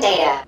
Data.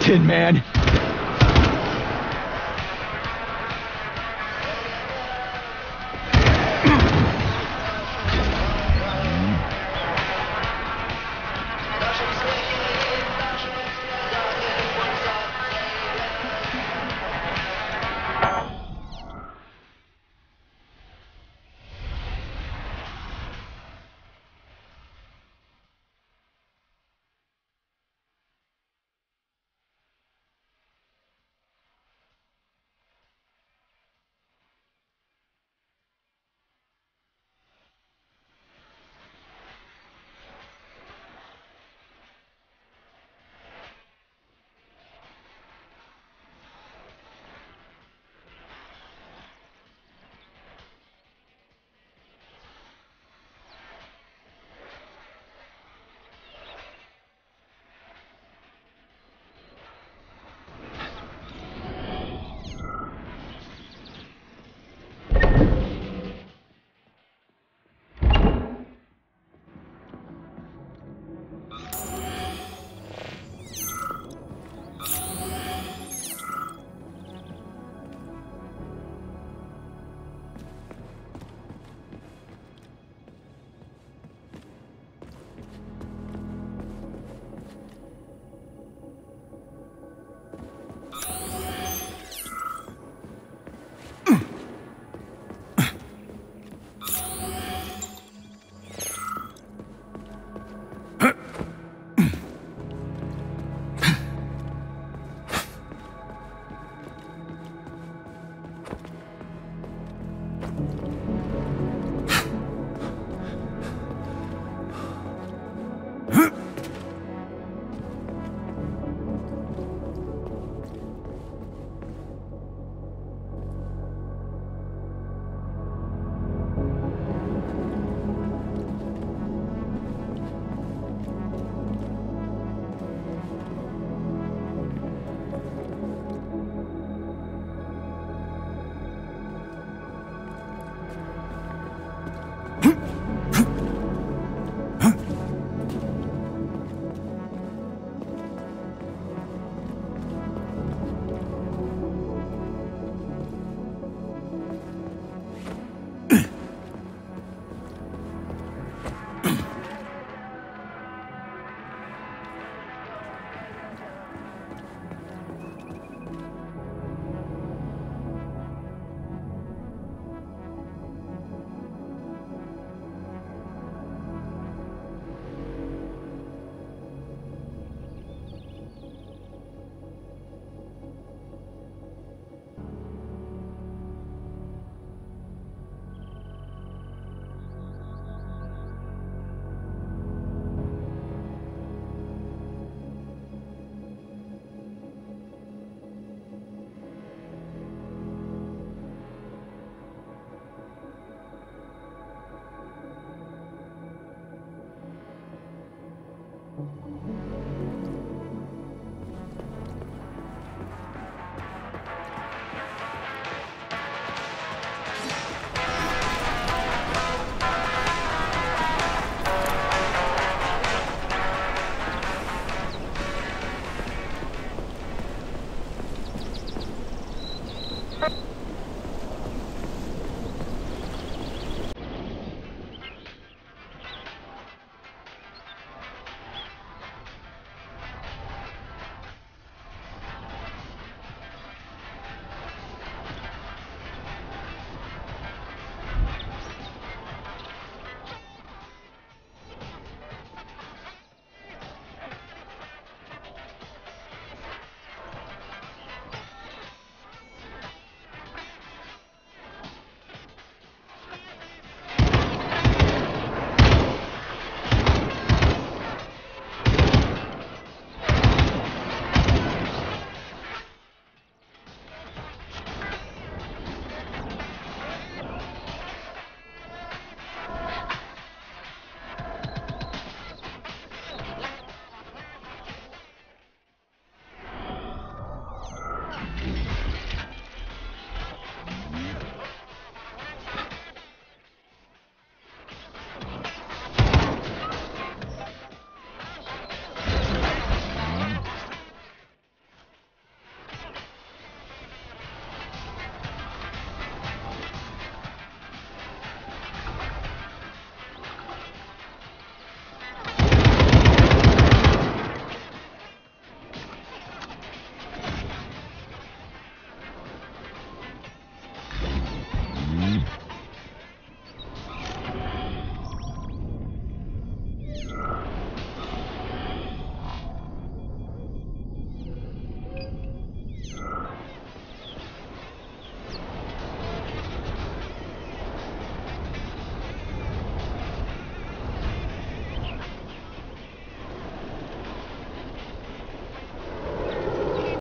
Tin Man.